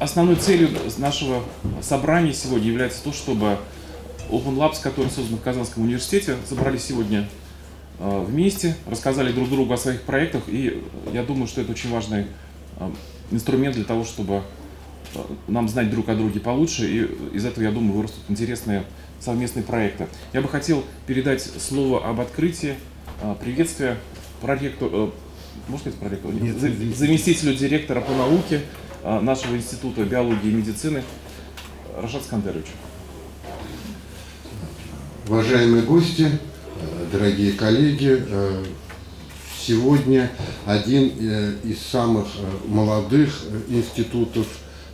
основной целью нашего собрания сегодня является то, чтобы Open Labs, который создан в Казанском университете, собрались сегодня э, вместе, рассказали друг другу о своих проектах, и я думаю, что это очень важный э, инструмент для того, чтобы э, нам знать друг о друге получше, и из этого, я думаю, вырастут интересные совместные проекты. Я бы хотел передать слово об открытии, приветствия проректору, можно сказать проректору? Заместителю директора по науке нашего института биологии и медицины Рашат Скандерович. Уважаемые гости, дорогие коллеги, сегодня один э, из самых э, молодых институтов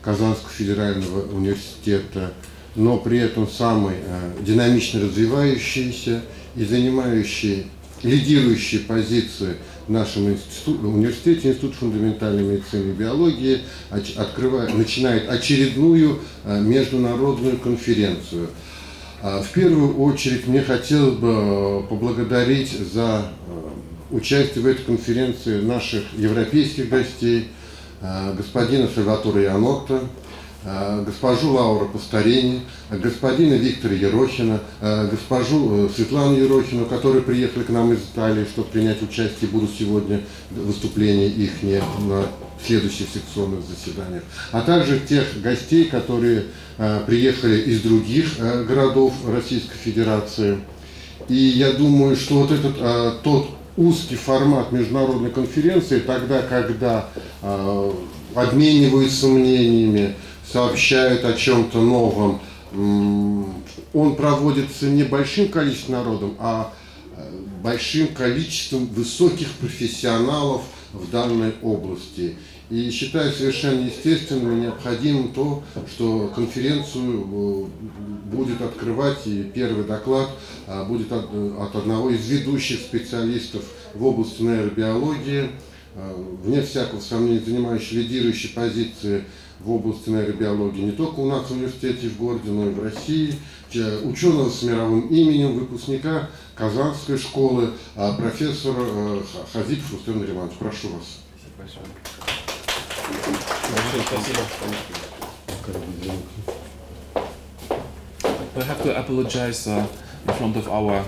Казанского федерального университета, но при этом самый э, динамично развивающийся и занимающий лидирующие позиции нашем институ, университете, Институт фундаментальной медицины и биологии, открывает, начинает очередную международную конференцию – а, в первую очередь мне хотелось бы э, поблагодарить за э, участие в этой конференции наших европейских гостей, э, господина Сальватора Янотта, госпожу Лаура Пастарени, господина Виктора Ерохина, госпожу Светлану Ерохину, которые приехали к нам из Италии, чтобы принять участие, будут сегодня выступления их на следующих секционных заседаниях, а также тех гостей, которые э, приехали из других э, городов Российской Федерации. И я думаю, что вот этот э, тот узкий формат международной конференции, тогда, когда э, обмениваются мнениями, сообщают о чем-то новом, он проводится не большим количеством народом, а большим количеством высоких профессионалов – в данной области. И считаю совершенно естественным и необходимым то, что конференцию э, будет открывать, и первый доклад а, будет от, от одного из ведущих специалистов в области нейробиологии, вне всякого сомнения, занимающий лидирующие позиции в области нейробиологии не только у нас в университете в городе, но и в России, ученого с мировым именем, выпускника Казанской школы, а, профессора э, Хазик Рустем Риманович. Прошу вас. Спасибо. I have to apologize uh, in front of our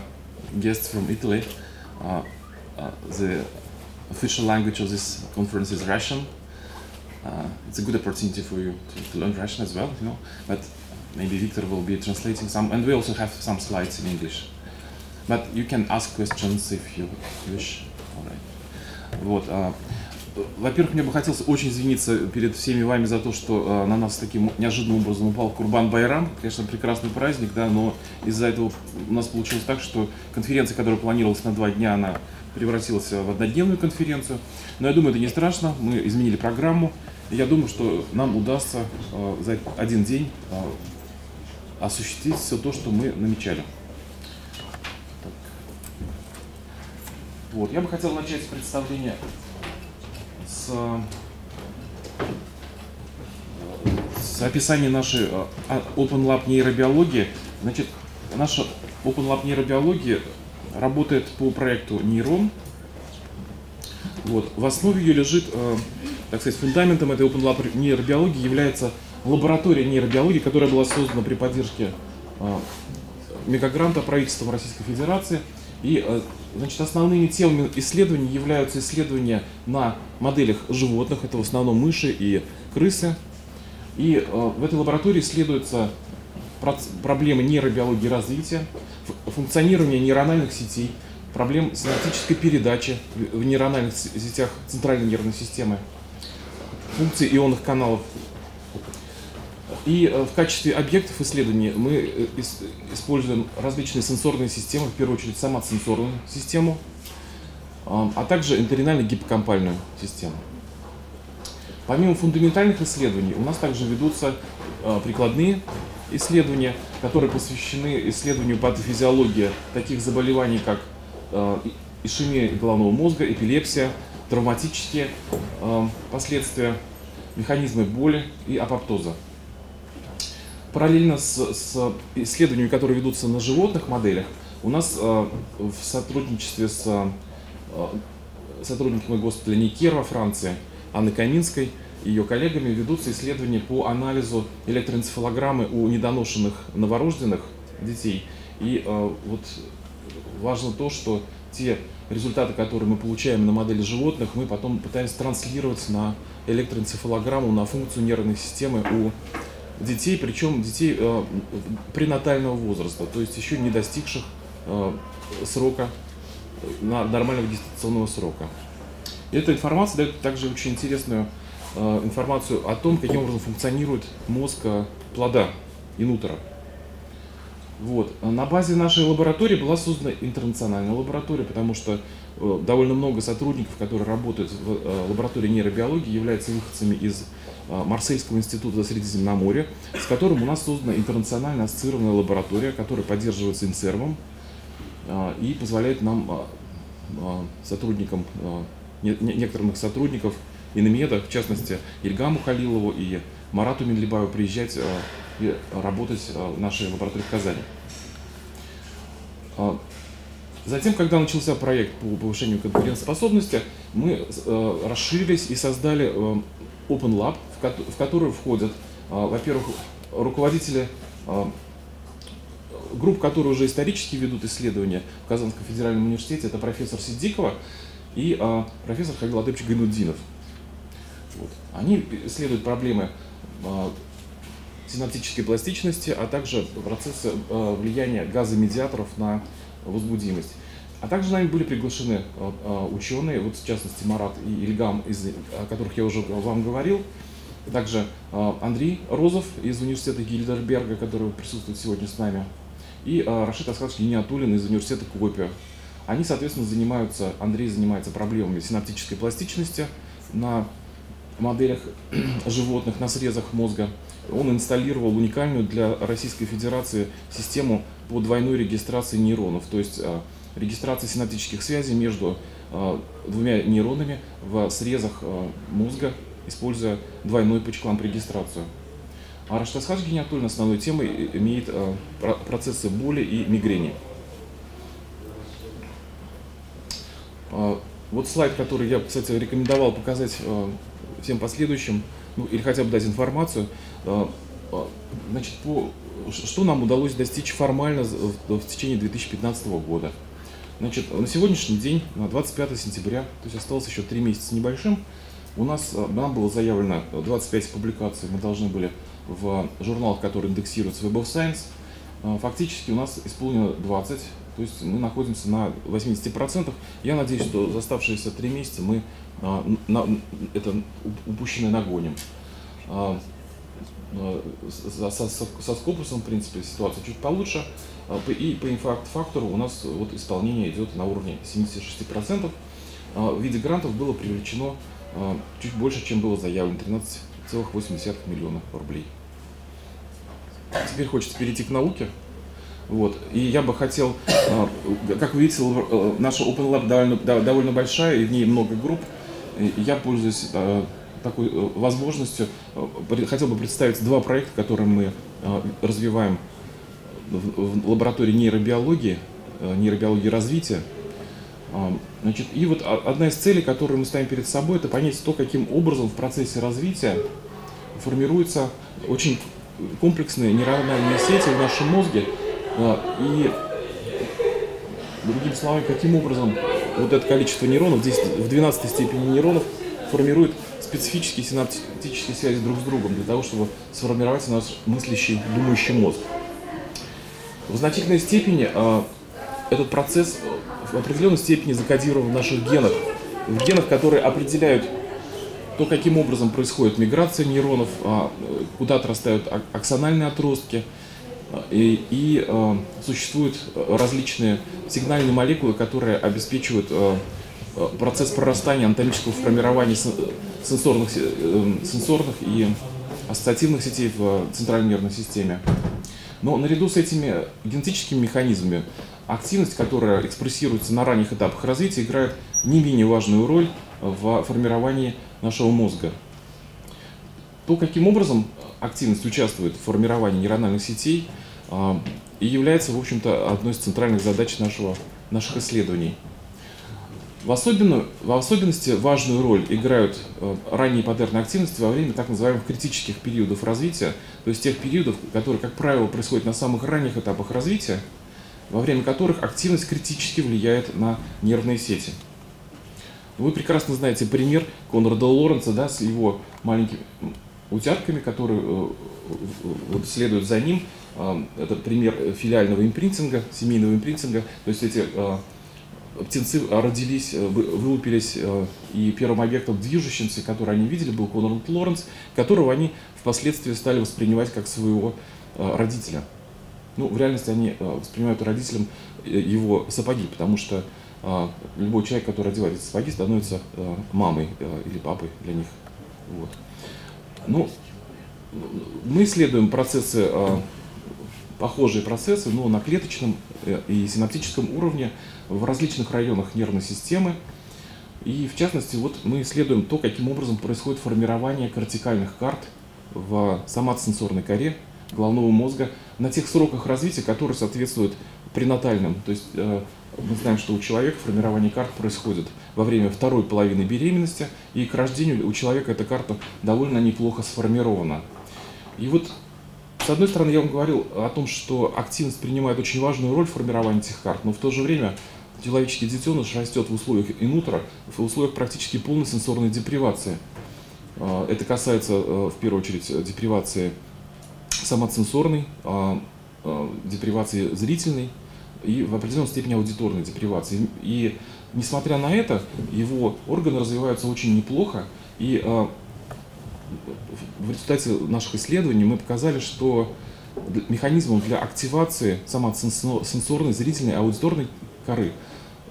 guests from Italy. Uh, uh, the official language of this conference is Russian. Uh, it's a good opportunity for you to, to, learn Russian as well, you know. But maybe Victor will be translating some, and we also have some slides in English. But you can ask questions if you wish. All right. Вот. Uh, Во-первых, мне бы хотелось очень извиниться перед всеми вами за то, что э, на нас таким неожиданным образом упал Курбан Байрам. Конечно, прекрасный праздник, да, но из-за этого у нас получилось так, что конференция, которая планировалась на два дня, она превратилась в однодневную конференцию. Но я думаю, это не страшно, мы изменили программу. Я думаю, что нам удастся э, за один день э, осуществить все то, что мы намечали. Вот. Я бы хотел начать с представления с, описанием нашей э, Open Lab нейробиологии. Значит, наша Open Lab нейробиологии работает по проекту Нейрон. Вот. В основе ее лежит, э, так сказать, фундаментом этой Open Lab нейробиологии является лаборатория нейробиологии, которая была создана при поддержке э, мегагранта правительства Российской Федерации. И Значит, основными темами исследований являются исследования на моделях животных, это в основном мыши и крысы. И э, в этой лаборатории исследуются проблемы нейробиологии развития, функционирования нейрональных сетей, проблем синаптической передачи в нейрональных сетях центральной нервной системы, функции ионных каналов и э, в качестве объектов исследования мы э, используем различные сенсорные системы, в первую очередь самосенсорную систему, а также интеринально-гиппокампальную систему. Помимо фундаментальных исследований, у нас также ведутся э, прикладные исследования, которые посвящены исследованию патофизиологии таких заболеваний, как ишемия головного мозга, эпилепсия, травматические последствия, механизмы боли и апоптоза. Параллельно с, с исследованиями, которые ведутся на животных моделях, у нас э, в сотрудничестве с э, сотрудниками госпиталя Никер во Франции, Анны Каминской, и ее коллегами ведутся исследования по анализу электроэнцефалограммы у недоношенных новорожденных детей. И э, вот важно то, что те результаты, которые мы получаем на модели животных, мы потом пытаемся транслировать на электроэнцефалограмму, на функцию нервной системы у детей, причем детей э, пренатального возраста, то есть еще не достигших э, срока, на нормального гестационного срока. И эта информация дает также очень интересную э, информацию о том, каким образом функционирует мозг э, плода, инутера. Вот. На базе нашей лаборатории была создана интернациональная лаборатория, потому что э, довольно много сотрудников, которые работают в э, лаборатории нейробиологии, являются выходцами из э, Марсельского института Средиземноморья, с которым у нас создана интернациональная ассоциированная лаборатория, которая поддерживается ИНСЕРВом и позволяет нам, сотрудникам, некоторым сотрудников Инмеда, в частности, Ильгаму Халилову и Марату Минлибаеву приезжать и работать в нашей лаборатории в Казани. Затем, когда начался проект по повышению конкурентоспособности, мы расширились и создали Open Lab, в который входят, во-первых, руководители групп, которые уже исторически ведут исследования в Казанском федеральном университете, это профессор Сиддикова и профессор Хагил Адыпч Гайнуддинов. Вот. Они исследуют проблемы синаптической пластичности, а также процессы э, влияния газомедиаторов на возбудимость. А также нами были приглашены э, э, ученые, вот в частности Марат и Ильгам, из, о которых я уже вам говорил, также Андрей Розов из университета Гильдерберга, который присутствует сегодня с нами, и Рашид Асхадович Гениатулин из университета Куопио. Они, соответственно, занимаются, Андрей занимается проблемами синаптической пластичности на моделях животных, на срезах мозга он инсталлировал уникальную для Российской Федерации систему по двойной регистрации нейронов, то есть а, регистрация синаптических связей между а, двумя нейронами в срезах а, мозга, используя двойной пучкламп регистрацию. А Раштасхадж гениатульно основной темой имеет процессы боли и мигрени. Вот слайд, который я, кстати, рекомендовал показать всем последующим, ну, или хотя бы дать информацию. А, а, значит, по, что нам удалось достичь формально в, в течение 2015 года? Значит, на сегодняшний день, на 25 сентября, то есть осталось еще 3 месяца небольшим, у нас а, нам было заявлено 25 публикаций, мы должны были в журналах, которые индексируются Web of Science. Фактически у нас исполнено 20, то есть мы находимся на 80%. Я надеюсь, что за оставшиеся 3 месяца мы это упущенное нагоним. Со, со, со Скопусом, в принципе, ситуация чуть получше. И по инфаркт-фактору у нас вот исполнение идет на уровне 76%. В виде грантов было привлечено чуть больше, чем было заявлено, 13,8 миллионов рублей. Теперь хочется перейти к науке. Вот. И я бы хотел, как вы видите, наша Open Lab довольно, довольно большая, и в ней много групп. Я пользуюсь такой э, возможностью, э, хотел бы представить два проекта, которые мы э, развиваем в лаборатории нейробиологии, нейробиологии развития. Значит, и вот одна из целей, которую мы ставим перед собой, это понять то, каким образом в процессе развития формируются очень комплексные нейрональные сети в нашем мозге. И, другими словами, каким образом вот это количество нейронов, здесь в 12 степени нейронов, формирует специфические синаптические связи друг с другом для того, чтобы сформировать наш мыслящий, думающий мозг. В значительной степени э, этот процесс в определенной степени закодирован в наших генах, в генах, которые определяют то, каким образом происходит миграция нейронов, э, куда отрастают аксональные отростки, и, и э, существуют различные сигнальные молекулы, которые обеспечивают э, процесс прорастания анатомического формирования сенсорных, э, сенсорных и ассоциативных сетей в центральной нервной системе. Но наряду с этими генетическими механизмами активность, которая экспрессируется на ранних этапах развития, играет не менее важную роль в формировании нашего мозга. То, каким образом активность участвует в формировании нейрональных сетей, и является, в общем-то, одной из центральных задач нашего, наших исследований. В, особенно, в особенности важную роль играют э, ранние паттерны активности во время так называемых критических периодов развития, то есть тех периодов, которые, как правило, происходят на самых ранних этапах развития, во время которых активность критически влияет на нервные сети. Вы прекрасно знаете пример Конрада Лоренца да, с его маленькими утятками, которые э, вот, следуют за ним. Э, это пример филиального импринтинга, семейного импринтинга. То есть эти птенцы родились, вылупились, и первым объектом движущимся, который они видели, был Конрад Лоренц, которого они впоследствии стали воспринимать как своего родителя. Ну, в реальности они воспринимают родителем его сапоги, потому что любой человек, который одевает эти сапоги, становится мамой или папой для них. Вот. Ну, мы исследуем процессы, похожие процессы, но на клеточном э, и синаптическом уровне в различных районах нервной системы. И в частности, вот мы исследуем то, каким образом происходит формирование кортикальных карт в соматосенсорной коре головного мозга на тех сроках развития, которые соответствуют пренатальным. То есть э, мы знаем, что у человека формирование карт происходит во время второй половины беременности, и к рождению у человека эта карта довольно неплохо сформирована. И вот, с одной стороны, я вам говорил о том, что активность принимает очень важную роль в формировании этих карт, но в то же время человеческий детеныш растет в условиях инутера, в условиях практически полной сенсорной депривации. А, это касается, э, в первую очередь, депривации самоценсорной, а, а, депривации зрительной, и в определенной степени аудиторной депривации. И несмотря на это, его органы развиваются очень неплохо. И в результате наших исследований мы показали, что механизмом для активации самосенсорной, зрительной, аудиторной коры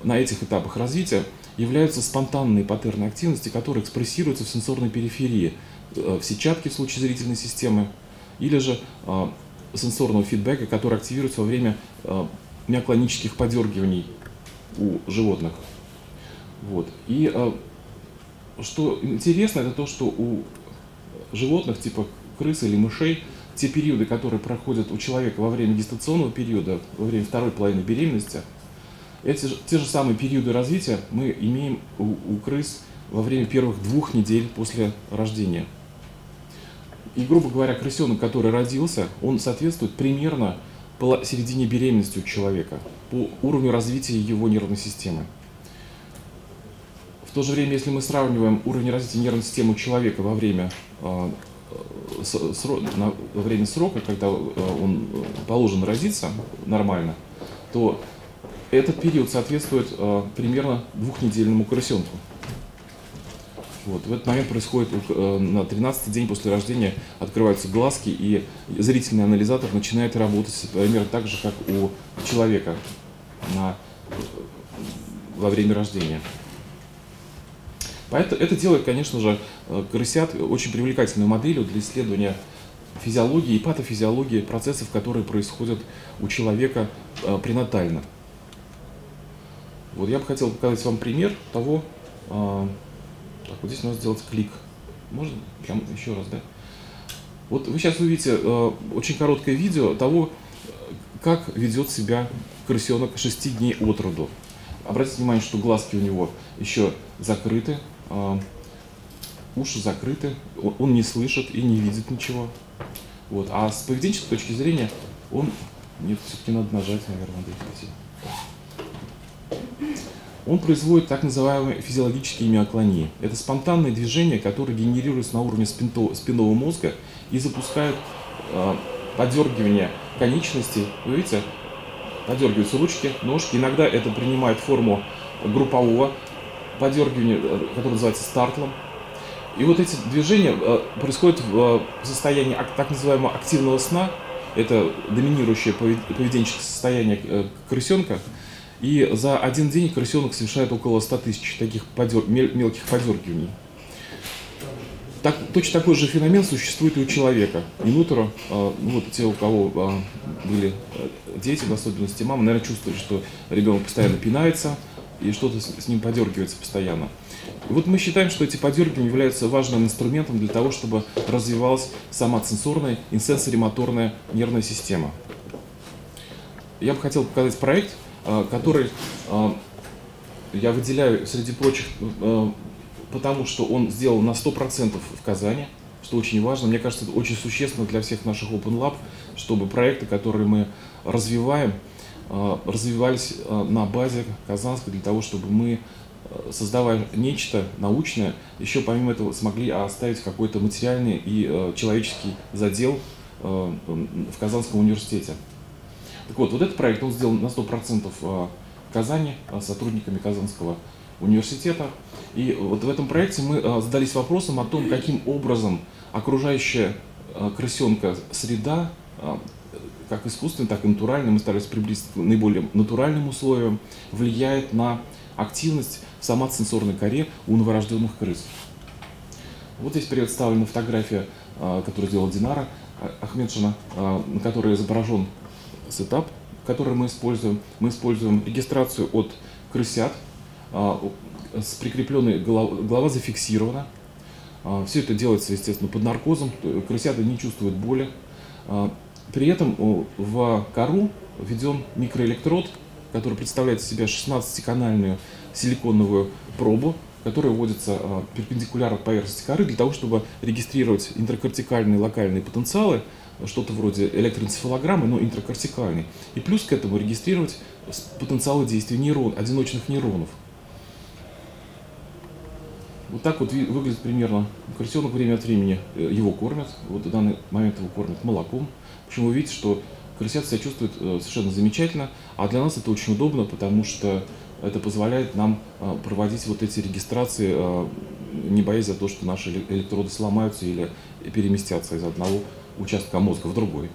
на этих этапах развития являются спонтанные паттерны активности, которые экспрессируются в сенсорной периферии, э, в сетчатке в случае зрительной системы, или же э, сенсорного фидбэка, который активируется во время э, миоклонических подергиваний у животных. Вот. И что интересно, это то, что у животных, типа крыс или мышей, те периоды, которые проходят у человека во время гестационного периода, во время второй половины беременности, эти те же самые периоды развития мы имеем у, у крыс во время первых двух недель после рождения. И, грубо говоря, крысенок, который родился, он соответствует примерно середине беременности у человека, по уровню развития его нервной системы. В то же время, если мы сравниваем уровень развития нервной системы у человека во время, э, во время срока, когда э, он положен родиться нормально, то этот период соответствует э, примерно двухнедельному крысенку. Вот. В этот момент происходит э, на 13 день после рождения открываются глазки, и зрительный анализатор начинает работать примерно так же, как у человека на, во время рождения. Поэтому это делает, конечно же, э, крысят очень привлекательной моделью для исследования физиологии и патофизиологии процессов, которые происходят у человека э, пренатально. Вот я бы хотел показать вам пример того, так, вот здесь надо сделать клик. Можно? Прям еще раз, да? Вот вы сейчас увидите э, очень короткое видео того, как ведет себя крысенок 6 дней от роду. Обратите внимание, что глазки у него еще закрыты, э, уши закрыты, он, не слышит и не видит ничего. Вот. А с поведенческой точки зрения он... Нет, все-таки надо нажать, наверное, надо он производит так называемые физиологические миоклонии. Это спонтанные движения, которые генерируются на уровне спинного мозга и запускают э, подергивание конечностей. Вы видите, подергиваются ручки, ножки. Иногда это принимает форму группового подергивания, э, которое называется стартлом. И вот эти движения э, происходят в состоянии так называемого активного сна. Это доминирующее поведенческое состояние крысенка. И за один день крысенок совершает около 100 тысяч таких подер... мелких подергиваний. Так, точно такой же феномен существует и у человека. Инутера, э, ну вот те, у кого э, были дети, в особенности мама, наверное, чувствуют, что ребенок постоянно пинается и что-то с, ним подергивается постоянно. И вот мы считаем, что эти подергивания являются важным инструментом для того, чтобы развивалась сама сенсорная и сенсорimoторная нервная система. Я бы хотел показать проект, Э, который э, я выделяю среди прочих, э, потому что он сделал на 100% в Казани, что очень важно. Мне кажется, это очень существенно для всех наших Open Lab, чтобы проекты, которые мы развиваем, развивались э, на базе Казанской, для того, чтобы мы, создавая нечто научное, еще помимо этого смогли оставить какой-то материальный и человеческий задел в Казанском университете. Так вот, вот этот проект он сделан на 100% в Казани сотрудниками Казанского университета. И вот в этом проекте мы задались вопросом о том, каким образом окружающая крысенка среда, как искусственная, так и натуральная, мы старались приблизиться к наиболее натуральным условиям, влияет на активность в соматосенсорной коре у новорожденных крыс. Вот здесь представлена фотография, которую сделала Динара Ахмедшина, на которой изображен сетап, который мы используем. Мы используем регистрацию от крысят, а, с прикрепленной голова, голова зафиксирована. А, Все это делается, естественно, под наркозом, крысята не чувствуют боли. А, при этом в кору введен микроэлектрод, который представляет из себя 16-канальную силиконовую пробу, которая вводится перпендикулярно к поверхности коры для того, чтобы регистрировать интеркортикальные локальные потенциалы что-то вроде электроэнцефалограммы, но интракортикальной. И плюс к этому регистрировать потенциалы действия нейрон, одиночных нейронов. Вот так вот выглядит примерно крысенок время от времени. Э, его кормят, вот в данный момент его кормят молоком. Причем вы видите, что крысят себя чувствуют э, совершенно замечательно, а для нас это очень удобно, потому что это позволяет нам э, проводить вот эти регистрации, не боясь за то, что наши электроды сломаются или переместятся из одного участка мозга в другой.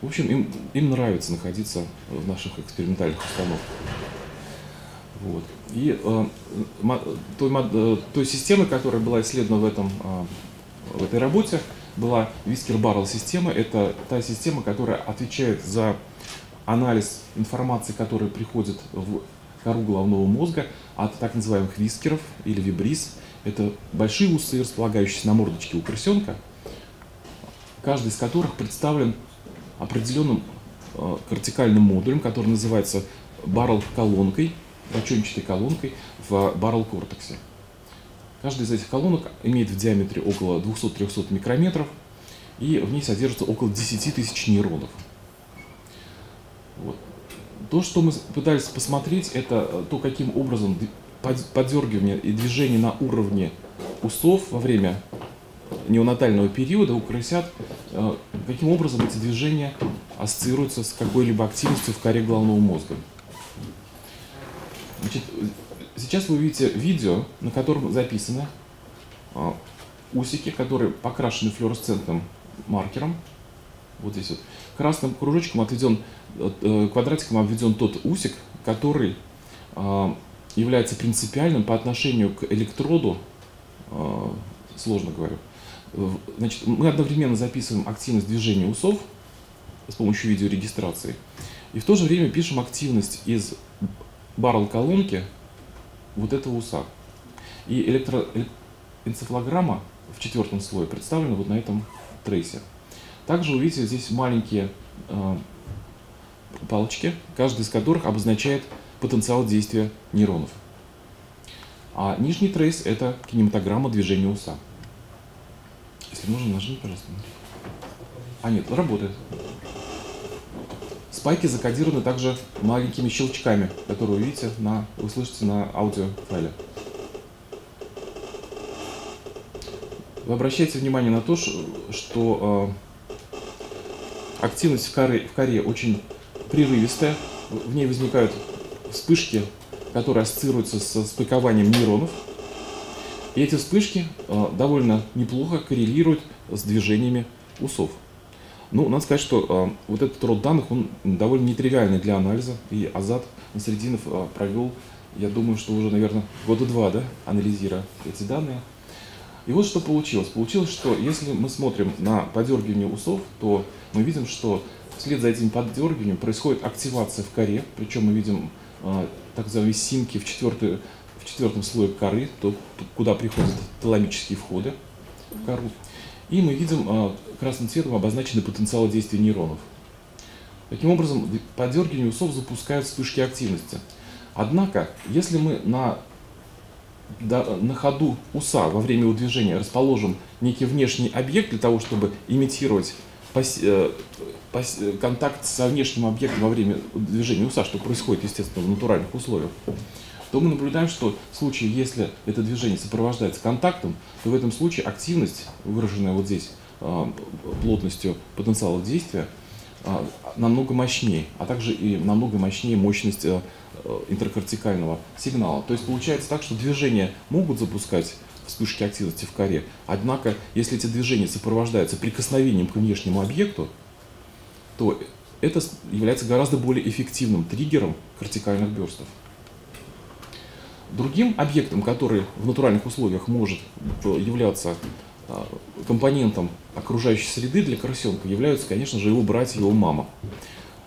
В общем, им, им нравится находиться в наших экспериментальных установках. Вот. И э, той, э, той системой, которая была исследована в, этом, э, в этой работе, была Barrel система. Это та система, которая отвечает за анализ информации, которая приходит в кору головного мозга от так называемых вискеров или вибрис. Это большие усы, располагающиеся на мордочке у крысенка, каждый из которых представлен определенным э, кортикальным модулем, который называется баррел-колонкой, бочончатой колонкой в баррел-кортексе. Каждая из этих колонок имеет в диаметре около 200-300 микрометров, и в ней содержится около 10 тысяч нейронов. Вот. То, что мы пытались посмотреть, это э, то, каким образом подергивание и движение на уровне усов во время неонатального периода у крысят, э, каким образом эти движения ассоциируются с какой-либо активностью в коре головного мозга. Значит, сейчас вы увидите видео, на котором записаны э, усики, которые покрашены флуоресцентным маркером. Вот здесь вот. Красным кружочком отведен, э, квадратиком обведен тот усик, который является принципиальным по отношению к электроду, сложно говорю, Значит, мы одновременно записываем активность движения усов с помощью видеорегистрации, и в то же время пишем активность из баррел-колонки вот этого уса. И электроэнцефалограмма в четвертом слое представлена вот на этом трейсе. Также увидите здесь маленькие э, палочки, каждая из которых обозначает потенциал действия нейронов. А нижний трейс – это кинематограмма движения уса. Если можно, нажми, пожалуйста. А нет, работает. Спайки закодированы также маленькими щелчками, которые вы видите на, вы слышите на аудиофайле. Вы обращаете внимание на то, что э, активность в коре, в коре очень прерывистая, в ней возникают вспышки, которые ассоциируются со спайкованием нейронов, и эти вспышки э, довольно неплохо коррелируют с движениями усов. Ну, надо сказать, что э, вот этот род данных, он довольно нетривиальный для анализа, и Азат Насрединов э, провел, я думаю, что уже, наверное, года два, да, анализируя эти данные. И вот что получилось. Получилось, что если мы смотрим на подергивание усов, то мы видим, что вслед за этим подергиванием происходит активация в коре, причем мы видим э, так называемые симки в в четвертом слое коры, то, куда приходят теламические входы в кору. И мы видим, а, красным цветом обозначены потенциалы действия нейронов. Таким образом, подергивание усов запускают вспышки активности. Однако, если мы на, да, на ходу уса во время его движения расположим некий внешний объект для того, чтобы имитировать пас, э, пас, контакт со внешним объектом во время движения уса, что происходит, естественно, в натуральных условиях, то мы наблюдаем, что в случае, если это движение сопровождается контактом, то в этом случае активность, выраженная вот здесь э, плотностью потенциала действия, э, намного мощнее, а также и намного мощнее мощность э, интеркортикального сигнала. То есть получается так, что движения могут запускать вспышки активности в коре, однако если эти движения сопровождаются прикосновением к внешнему объекту, то это является гораздо более эффективным триггером кортикальных бёрстов. Другим объектом, который в натуральных условиях может являться компонентом окружающей среды для крысенка, являются, конечно же, его братья, его мама.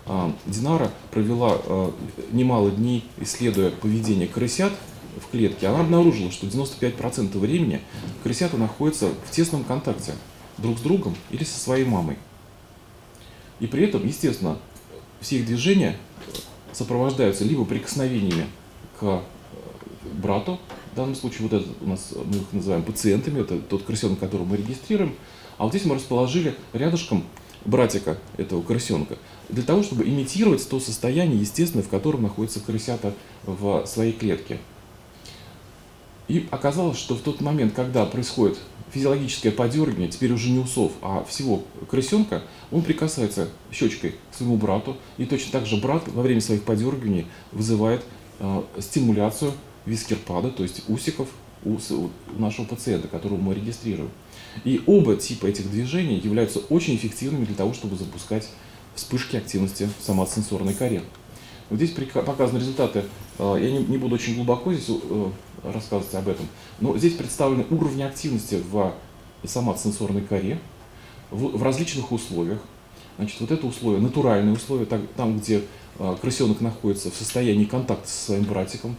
А, Динара провела а, немало дней, исследуя поведение крысят в клетке. Она обнаружила, что 95% времени крысята находятся в тесном контакте друг с другом или со своей мамой. И при этом, естественно, все их движения сопровождаются либо прикосновениями к брату. В данном случае вот этот у нас, мы их называем пациентами, это тот крысенок, которого мы регистрируем. А вот здесь мы расположили рядышком братика этого крысенка, для того, чтобы имитировать то состояние естественное, в котором находятся крысята в своей клетке. И оказалось, что в тот момент, когда происходит физиологическое подергивание, теперь уже не усов, а всего крысенка, он прикасается щечкой к своему брату, и точно так же брат во время своих подергиваний вызывает э, стимуляцию вискерпада, то есть усиков у нашего пациента, которого мы регистрируем. И оба типа этих движений являются очень эффективными для того, чтобы запускать вспышки активности в соматосенсорной коре. Вот здесь показаны результаты, э, я не буду очень глубоко здесь э, рассказывать об этом, но здесь представлены уровни активности в соматосенсорной коре в различных условиях. Значит, вот это условие, натуральные условия, там, где э, крысенок находится в состоянии контакта со своим братиком,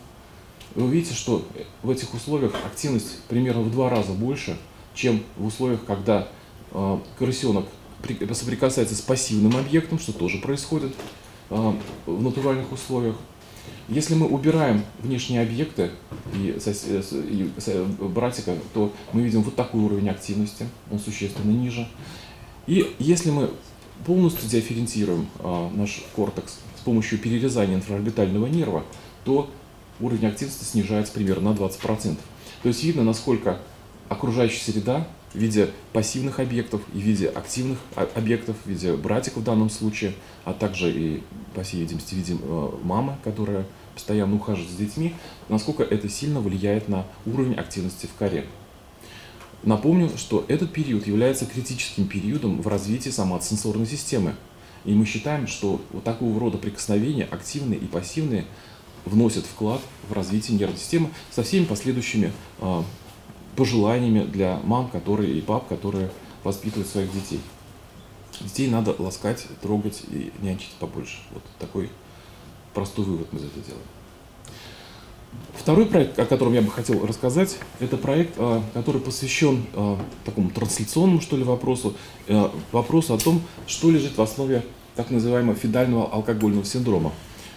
вы увидите, что в этих условиях активность примерно в два раза больше, чем в условиях, когда э, крысенок соприкасается с пассивным объектом, что тоже происходит э, в натуральных условиях. Если мы убираем внешние объекты и, и братика, то мы видим вот такой уровень активности, он существенно ниже. И если мы полностью дифференцируем э, наш кортекс с помощью перерезания инфраорбитального нерва, то уровень активности снижается примерно на 20%. То есть видно, насколько окружающая среда в виде пассивных объектов и в виде активных объектов, в виде братиков в данном случае, а также и, по всей видимости, в виде э, мамы, которая постоянно ухаживает за детьми, насколько это сильно влияет на уровень активности в коре. Напомню, что этот период является критическим периодом в развитии соматосенсорной системы. И мы считаем, что вот такого рода прикосновения, активные и пассивные, вносят вклад в развитие нервной системы со всеми последующими э, пожеланиями для мам которые, и пап, которые воспитывают своих детей. Детей надо ласкать, трогать и нянчить побольше. Вот такой простой вывод мы из этого делаем. Второй проект, о котором я бы хотел рассказать, это проект, а, который посвящен а, такому трансляционному, что ли, вопросу, вопросу о том, что лежит в основе так называемого фидального алкогольного синдрома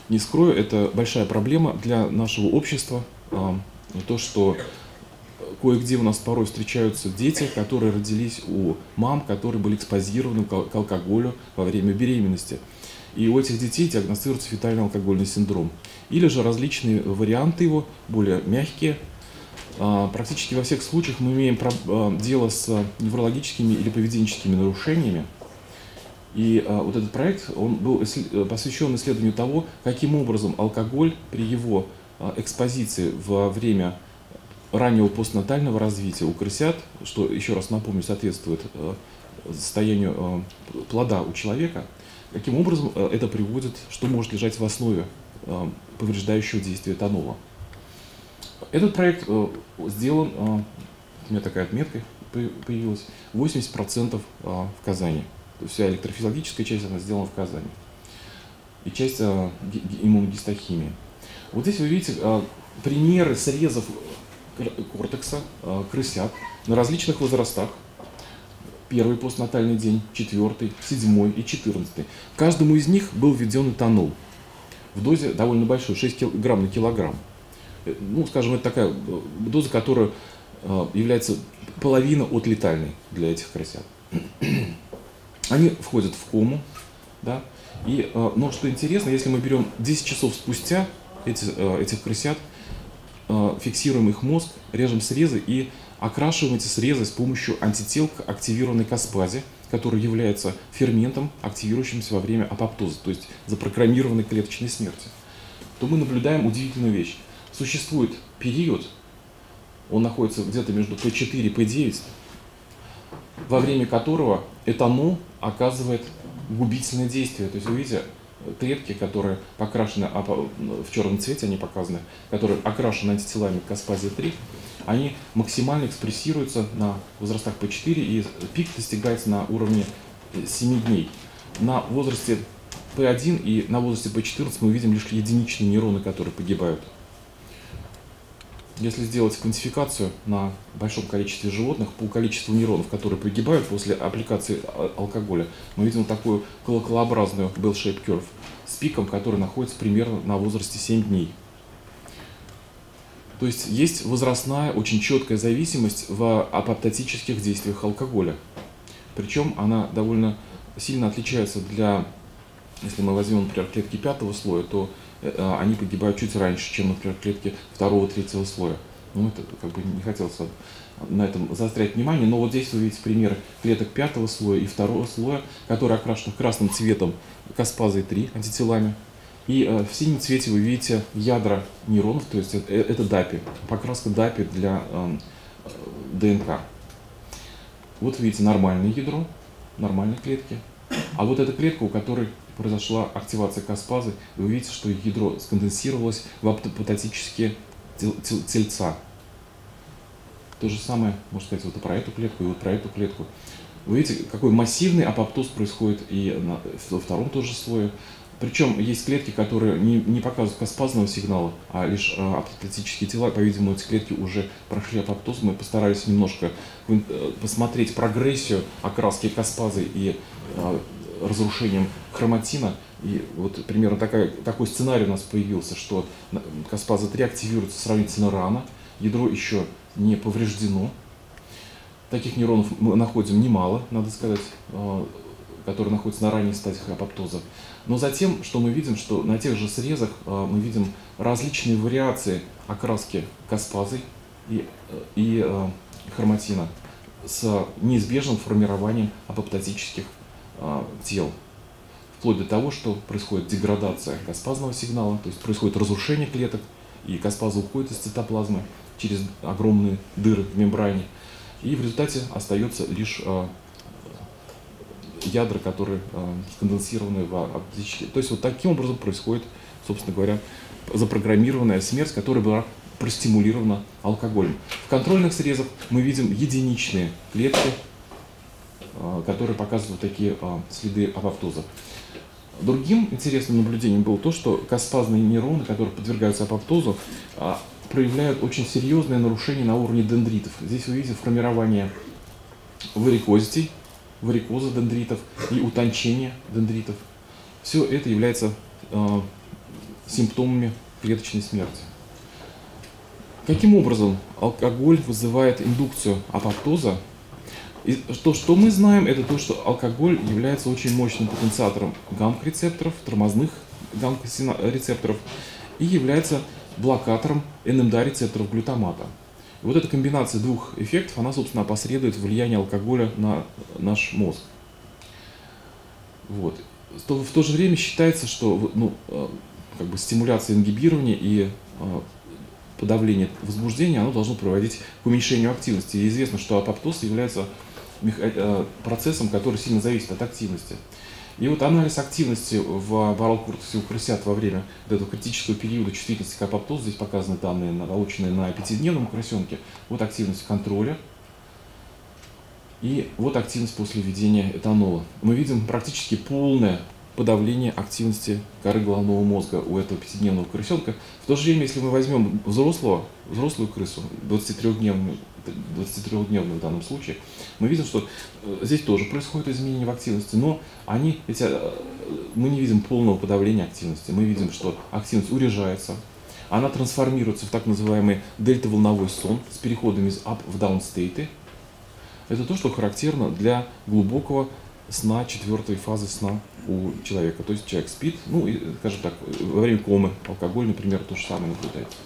не скрою, это большая проблема для нашего общества. А, то, что кое-где у нас порой встречаются дети, которые родились у мам, которые были экспозированы к алкоголю во время беременности. И у этих детей диагностируется фетальный алкогольный синдром. Или же различные варианты его, более мягкие. А, практически во всех случаях мы имеем а, дело с неврологическими или поведенческими нарушениями, и а, вот этот проект, он был э, посвящен исследованию того, каким образом алкоголь при его а, экспозиции во время раннего постнатального развития у крысят, что, еще раз напомню, соответствует а, состоянию а, плода у человека, каким образом а, это приводит, что может лежать в основе а, повреждающего действия этанола. Этот проект а, сделан, а, у меня такая отметка появилась, 80% а, в Казани вся электрофизиологическая часть, она сделана в Казани. И часть а, иммуногистохимии. Вот здесь вы видите а, примеры срезов кортекса а, крысят на различных возрастах. первый постнатальный день, четвертый, седьмой и четырнадцатый. Каждому из них был введен этанол в дозе довольно большой, 6 грамм на килограмм. Э, ну, скажем, это такая э, доза, которая э, является половина от летальной для этих крысят. Они входят в кому, да, и, но что интересно, если мы берем 10 часов спустя эти, этих крысят, фиксируем их мозг, режем срезы и окрашиваем эти срезы с помощью антител к активированной каспазе, который является ферментом, активирующимся во время апоптоза, то есть запрограммированной клеточной смерти, то мы наблюдаем удивительную вещь. Существует период, он находится где-то между P4 и P9, во время которого этанол оказывает губительное действие. То есть вы видите, клетки, которые покрашены в черном цвете, они показаны, которые окрашены антителами Каспазия 3, они максимально экспрессируются на возрастах P4 и пик достигается на уровне 7 дней. На возрасте P1 и на возрасте P14 мы видим лишь единичные нейроны, которые погибают. Если сделать квантификацию на большом количестве животных по количеству нейронов, которые погибают после аппликации алкоголя, мы видим такую колоколообразную bell-shaped curve с пиком, который находится примерно на возрасте 7 дней. То есть есть возрастная, очень четкая зависимость в апоптотических действиях алкоголя. Причем она довольно сильно отличается для, если мы возьмем, например, клетки пятого слоя, то они погибают чуть раньше, чем, например, клетки второго, третьего слоя. Ну, это как бы не хотелось на этом заострять внимание, но вот здесь вы видите примеры клеток пятого слоя и второго слоя, которые окрашены красным цветом каспазой 3 антителами, и э, в синем цвете вы видите ядра нейронов, то есть это, это DAPI, покраска DAPI для э, ДНК. Вот видите нормальное ядро, нормальные клетки. А вот эта клетка, у которой произошла активация каспазы, вы видите, что ядро сконденсировалось в тел тельца. То же самое, можно сказать, вот и про эту клетку, и вот про эту клетку. Вы видите, какой массивный апоптоз происходит и на, во втором тоже слое. Причем есть клетки, которые не, не показывают каспазного сигнала, а лишь э, апоптотические тела. По-видимому, эти клетки уже прошли апоптоз. Мы постарались немножко э, посмотреть прогрессию окраски каспазы и э, разрушением хроматина. И вот примерно такая, такой сценарий у нас появился, что каспаза 3 активируется сравнительно рано, ядро еще не повреждено. Таких нейронов мы находим немало, надо сказать, э, которые находятся на ранних стадиях апоптоза. Но затем, что мы видим, что на тех же срезах э, мы видим различные вариации окраски каспазы и, э, и хроматина с неизбежным формированием апоптотических тел. Вплоть до того, что происходит деградация каспазного сигнала, то есть происходит разрушение клеток, и каспаза уходит из цитоплазмы через огромные дыры в мембране, и в результате остается лишь ядра, которые э, сконденсированы в оптически. То есть вот таким образом происходит, собственно говоря, запрограммированная смерть, которая была простимулирована алкоголем. В контрольных срезах мы видим единичные клетки, которые показывают такие э, следы апоптоза. Другим интересным наблюдением было то, что каспазные нейроны, которые подвергаются апоптозу, э, проявляют очень серьезное нарушение на уровне дендритов. Здесь вы видите формирование варикозитей, варикоза дендритов и утончение дендритов. Все это является э, симптомами клеточной смерти. Каким образом алкоголь вызывает индукцию апоптоза? И то, что мы знаем, это то, что алкоголь является очень мощным потенциатором гамк-рецепторов, тормозных гамк-рецепторов и является блокатором НМДА-рецепторов глютамата. И вот эта комбинация двух эффектов, она, собственно, опосредует влияние алкоголя на наш мозг. Вот. В то же время считается, что ну, э, как бы стимуляция ингибирования и э, подавление возбуждения, оно должно приводить к уменьшению активности. И известно, что апоптоз является процессом, который сильно зависит от активности. И вот анализ активности в барал кортексе у крысят во время этого критического периода чувствительности к апоптозу, здесь показаны данные, полученные на пятидневном крысенке, вот активность контроля, и вот активность после введения этанола. Мы видим практически полное подавление активности коры головного мозга у этого пятидневного крысенка. В то же время, если мы возьмем взрослого, взрослую крысу, 23-дневную, 23-дневную в данном случае, мы видим, что э, здесь тоже происходит изменение в активности, но они, эти, э, мы не видим полного подавления активности, мы видим, что активность урежается, она трансформируется в так называемый дельта-волновой сон с переходами из up в down стейты. Это то, что характерно для глубокого сна, четвертой фазы сна у человека. То есть человек спит, ну, и, скажем так, во время комы, алкоголь, например, то же самое наблюдается.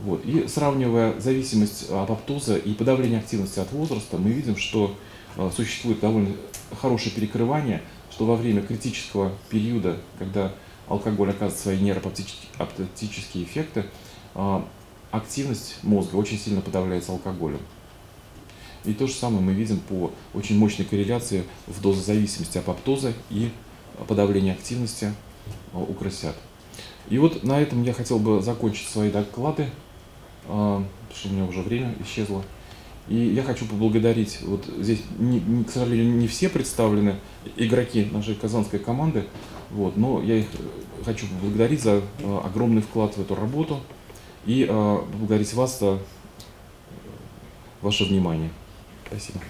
Вот. И сравнивая зависимость апоптоза и подавление активности от возраста, мы видим, что э, существует довольно хорошее перекрывание, что во время критического периода, когда алкоголь оказывает свои нейропоптические эффекты, э, активность мозга очень сильно подавляется алкоголем. И то же самое мы видим по очень мощной корреляции в дозозависимости апоптоза и подавления активности у крысят. И вот на этом я хотел бы закончить свои доклады. А, потому что у меня уже время исчезло. И я хочу поблагодарить, вот здесь, к сожалению, не все представлены игроки нашей казанской команды, вот, но я их хочу поблагодарить за э, огромный вклад в эту работу и э, поблагодарить вас за ваше внимание. Спасибо.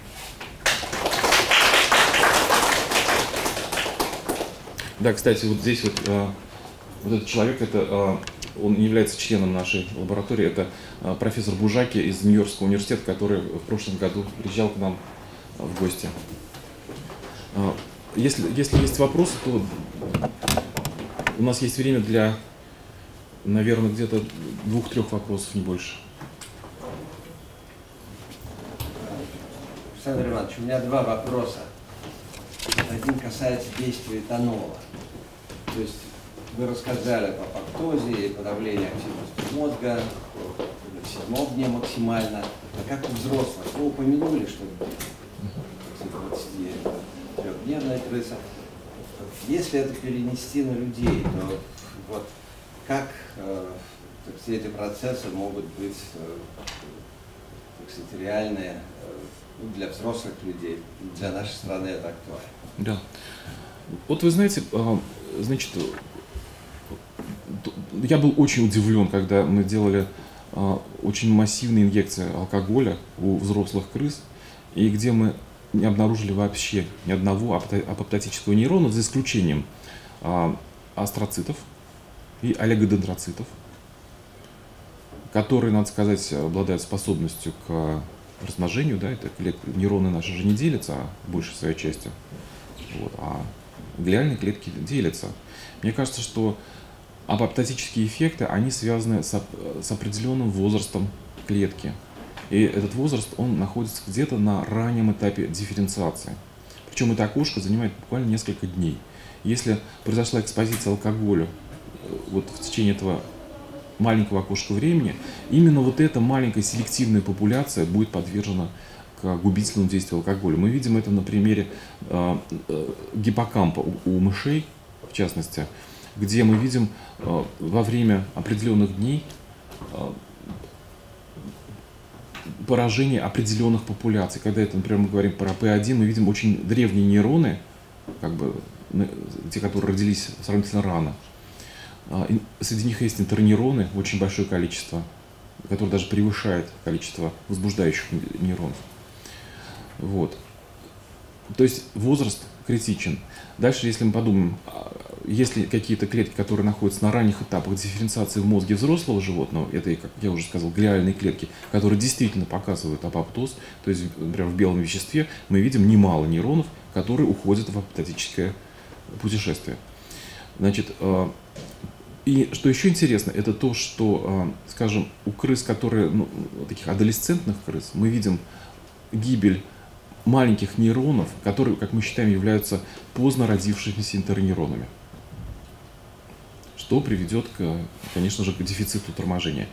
Да, кстати, вот здесь вот, э, вот этот человек, это он не является членом нашей лаборатории. Это а, профессор Бужаки из Нью-Йоркского университета, который в прошлом году приезжал к нам в гости. Если, если есть вопросы, то у нас есть время для, наверное, где-то двух-трех вопросов, не больше. Александр Иванович, у меня два вопроса. Один касается действия этанола. То есть вы рассказали об апоптозе и подавлении активности мозга в седьмом дне максимально. А как у взрослых? Вы упомянули, что 23-дневная крыса. Если это перенести на людей, то вот как э, все эти процессы могут быть э, так сказать, реальные э, для взрослых людей, для нашей страны это актуально. Да. Вот вы знаете, а, значит, я был очень удивлен, когда мы делали а, очень массивные инъекции алкоголя у взрослых крыс, и где мы не обнаружили вообще ни одного апоптотического нейрона, за исключением а, астроцитов и олигодендроцитов, которые, надо сказать, обладают способностью к размножению, да, это нейроны наши же не делятся а большей своей частью, вот, а глиальные клетки делятся. Мне кажется, что апоптотические эффекты, они связаны с, с определенным возрастом клетки. И этот возраст, он находится где-то на раннем этапе дифференциации. Причем это окошко занимает буквально несколько дней. Если произошла экспозиция алкоголю э, вот в течение этого маленького окошка времени, именно вот эта маленькая селективная популяция будет подвержена к губительному действию алкоголя. Мы видим это на примере э, э, гиппокампа у, у мышей, в частности, где мы видим э, во время определенных дней э, поражение определенных популяций. Когда это, например, мы говорим про P1, мы видим очень древние нейроны, как бы те, которые родились сравнительно рано. А, среди них есть интернейроны, очень большое количество, которое даже превышает количество возбуждающих нейронов. Вот. То есть возраст критичен. Дальше, если мы подумаем, а, если какие-то клетки, которые находятся на ранних этапах дифференциации в мозге взрослого животного, это, как я уже сказал, глиальные клетки, которые действительно показывают апоптоз, то есть, например, в белом веществе мы видим немало нейронов, которые уходят в апоптотическое путешествие. Значит, а, и что еще интересно, это то, что, а, скажем, у крыс, которые, ну, таких адолесцентных крыс, мы видим гибель маленьких нейронов, которые, как мы считаем, являются поздно родившимися интернейронами. Что приведет, к, конечно же, к дефициту торможения.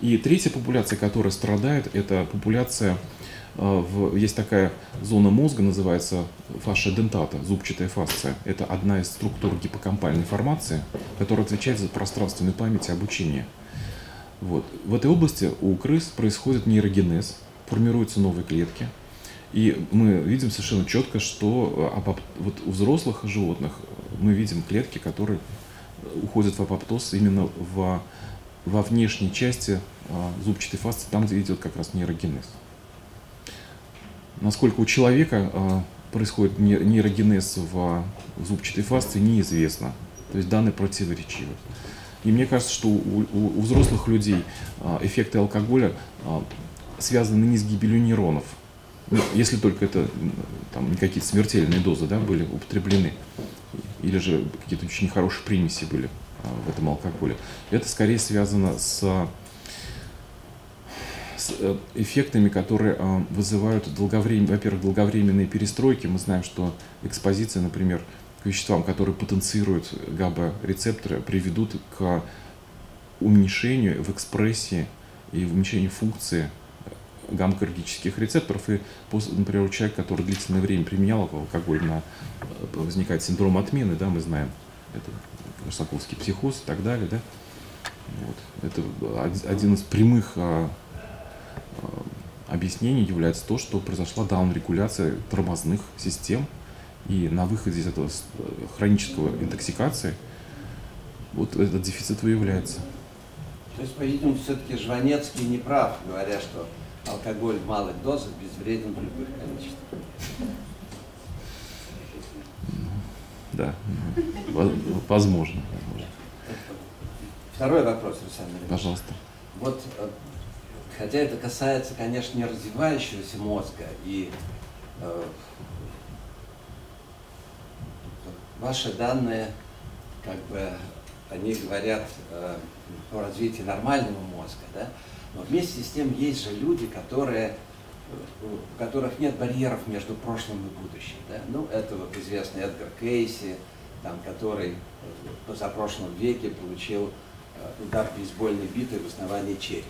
И третья популяция, которая страдает, это популяция, в, есть такая зона мозга, называется фаша дентата, зубчатая фасция. Это одна из структур гиппокампальной формации, которая отвечает за пространственную память и обучение. Вот. В этой области у крыс происходит нейрогенез, формируются новые клетки – И мы видим совершенно четко, что вот у взрослых животных мы видим клетки, которые уходят в апоптоз именно в, во внешней части зубчатой фасции, там, где идет как раз нейрогенез. Насколько у человека происходит нейрогенез в зубчатой фасции, неизвестно. То есть данные противоречивы. И мне кажется, что у, у, взрослых людей а, эффекты алкоголя а, связаны не с гибелью нейронов, ну, если только это там какие-то смертельные дозы да, были употреблены, или же какие-то очень нехорошие примеси были а, в этом алкоголе. Это скорее связано с, с э, эффектами, которые вызывают долговременные, во-первых, долговременные перестройки. Мы знаем, что экспозиция, например, веществам, которые потенцируют ГАБА-рецепторы, приведут к уменьшению в экспрессии и уменьшению функции гамма-кардических рецепторов. И, например, у человека, который длительное время применял алкоголь, на, возникает синдром отмены, да, мы знаем, это Корсаковский психоз и так далее, да. Вот. Это один из прямых объяснений является то, что произошла даун-регуляция тормозных систем, и на выходе из этого э, хронического интоксикации вот этот дефицит выявляется. То есть, по-видимому, все-таки Жванецкий не прав, говоря, что алкоголь в малых дозах безвреден в любых количествах. Да, возможно, возможно. Второй вопрос, Александр Пожалуйста. Вот, э, хотя это касается, конечно, не развивающегося мозга и э, ваши данные, как бы, они говорят э, о развитии нормального мозга, да? но вместе с тем есть же люди, которые, э, у которых нет барьеров между прошлым и будущим. Да? Ну, это вот известный Эдгар Кейси, там, который в позапрошлом веке получил э, удар бейсбольной битой в основании черепа.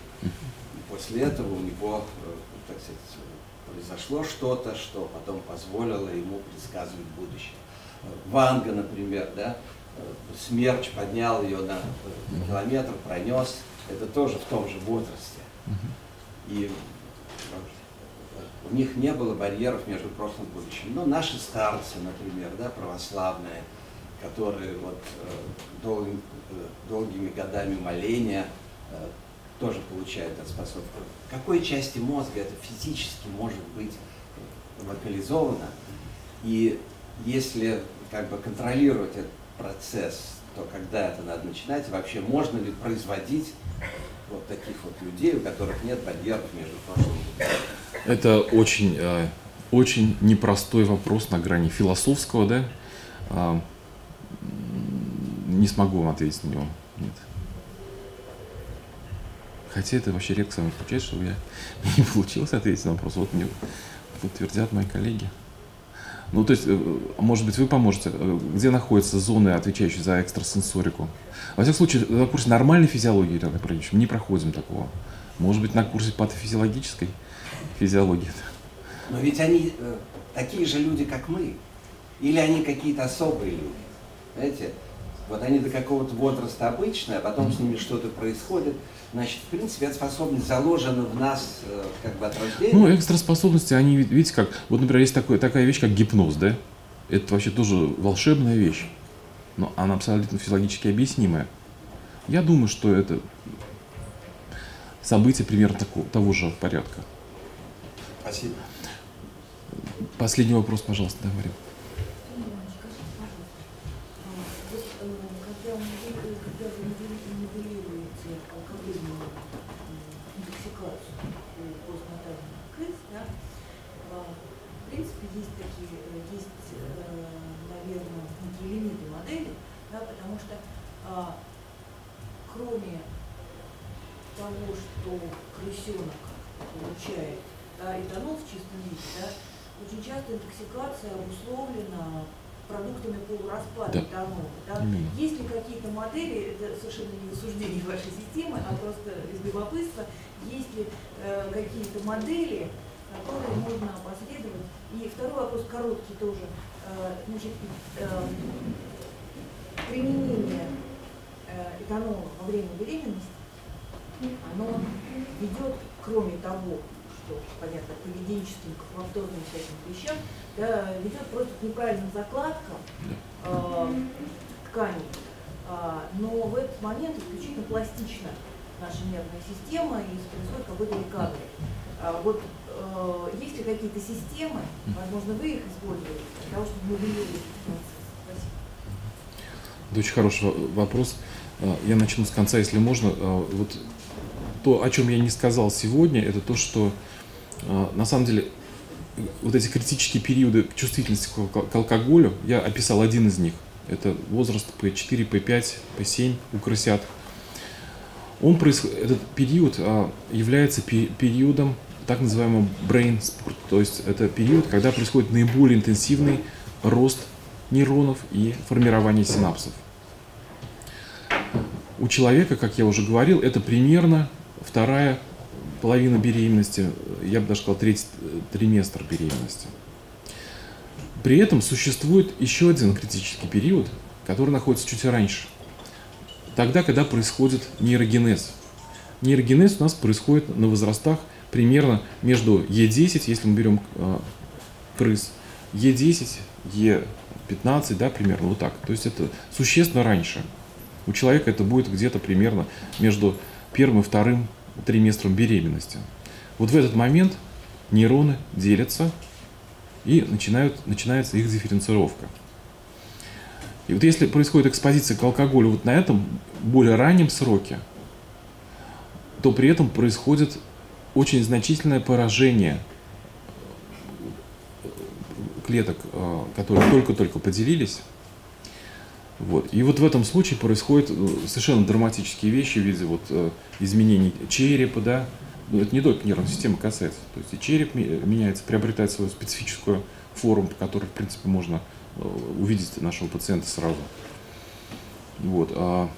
И после этого у него, э, так сказать, произошло что-то, что потом позволило ему предсказывать будущее. Ванга, например, да, смерч поднял ее на километр, пронес, это тоже в том же возрасте. И у них не было барьеров между прошлым и будущим. Но наши старцы, например, да, православные, которые вот э, дол, э, долгими годами моления э, тоже получают эту способность. В какой части мозга это физически может быть локализовано? И если как бы контролировать этот процесс, то когда это надо начинать, вообще можно ли производить вот таких вот людей, у которых нет барьеров между прошлым Это очень, э, очень непростой вопрос на грани философского, да? А, не смогу вам ответить на него. Нет. Хотя это вообще редко со мной случается, чтобы я не получилось ответить на вопрос. Вот мне подтвердят мои коллеги. Ну, то есть, э, может быть, вы поможете, э, где находятся зоны, отвечающие за экстрасенсорику? Во всяком случае, на курсе нормальной физиологии, Илья Например, не проходим такого. Может быть, на курсе патофизиологической физиологии. Но ведь они э, такие же люди, как мы. Или они какие-то особые люди. Знаете, вот они до какого-то возраста обычные, а потом с ними что-то происходит. Значит, в принципе, эта способность заложена в нас э, как бы от рождения. Ну, экстраспособности, они, видите, как, вот, например, есть такой, такая вещь, как гипноз, да? Это вообще тоже волшебная вещь, но она абсолютно физиологически объяснимая. Я думаю, что это событие примерно такого, того же порядка. Спасибо. Последний вопрос, пожалуйста, да, Мария. Интоксикация обусловлена продуктами полураспада да. этанола. Да? Есть ли какие-то модели, это совершенно не засуждение вашей системы, а просто из любопытства, есть ли э, какие-то модели, которые можно последовать? И второй вопрос короткий тоже. Э, значит, э, применение э, этанола во время беременности, оно ведет, кроме того, что, понятно, поведенческим, комфортным всяким вещам, да, ведет просто к неправильным закладкам э, тканей. А, но в этот момент исключительно пластична наша нервная система и происходит какой-то рекавери. А, вот э, есть ли какие-то системы, возможно, вы их используете для того, чтобы моделировать Спасибо. Это очень хороший вопрос. А, я начну с конца, если можно. А, вот то, о чем я не сказал сегодня, это то, что на самом деле вот эти критические периоды чувствительности к алкоголю, я описал один из них. Это возраст P4, P5, P7 у крысят. Он происход... Этот период является периодом так называемого brain sport, то есть это период, когда происходит наиболее интенсивный рост нейронов и формирование синапсов. У человека, как я уже говорил, это примерно вторая половина беременности, я бы даже сказал третий триместр беременности. При этом существует еще один критический период, который находится чуть раньше. Тогда, когда происходит нейрогенез. Нейрогенез у нас происходит на возрастах примерно между Е10, если мы берем э, крыс, Е10, Е15, да, примерно вот так. То есть это существенно раньше. У человека это будет где-то примерно между первым и вторым триместром беременности. Вот в этот момент нейроны делятся и начинают, начинается их дифференцировка. И вот если происходит экспозиция к алкоголю вот на этом более раннем сроке, то при этом происходит очень значительное поражение клеток, э, которые только-только поделились. Вот. И вот в этом случае происходят э, совершенно драматические вещи в виде вот, э, изменений черепа, да, ну, это не только нервная система касается, то есть и череп меняется, приобретает свою специфическую форму, по которой, в принципе, можно увидеть нашего пациента сразу. Вот. А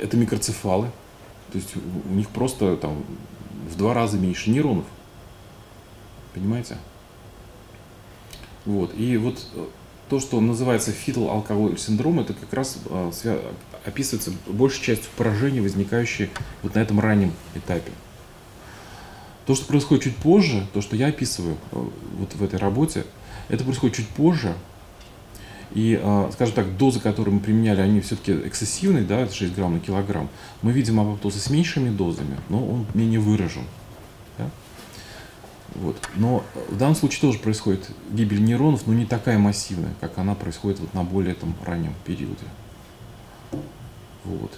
это микроцефалы, то есть у них просто там в два раза меньше нейронов. Понимаете? Вот. И вот э, то, что называется фитал алкоголь синдром, это как раз э, описывается большей частью поражения, возникающие вот на этом раннем этапе. То, что происходит чуть позже, то, что я описываю э, вот в этой работе, это происходит чуть позже. И, скажем так, дозы, которые мы применяли, они все-таки эксцессивные, да, это 6 грамм на килограмм. Мы видим апоптозы с меньшими дозами, но он менее выражен. Вот. Но в данном случае тоже происходит гибель нейронов, но не такая массивная, как она происходит вот на более там, раннем периоде. Вот.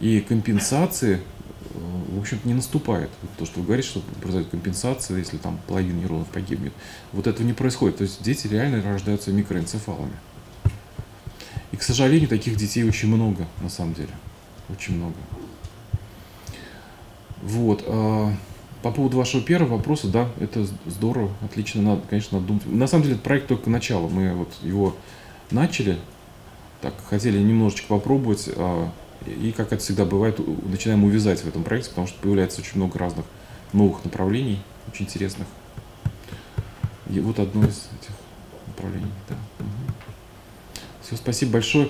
И компенсации, э, в общем-то, не наступает. То, что вы говорите, что произойдет компенсация, если там половина нейронов погибнет. Вот этого не происходит. То есть дети реально рождаются микроэнцефалами. И, к сожалению, таких детей очень много, на самом деле. Очень много. Вот. По поводу вашего первого вопроса, да, это здорово, отлично, надо, конечно, надо думать. На самом деле, это проект только начало, мы вот его начали, так, хотели немножечко попробовать, а, и, как это всегда бывает, начинаем увязать в этом проекте, потому что появляется очень много разных новых направлений, очень интересных. И вот одно из этих направлений, да. Угу. Все, спасибо большое.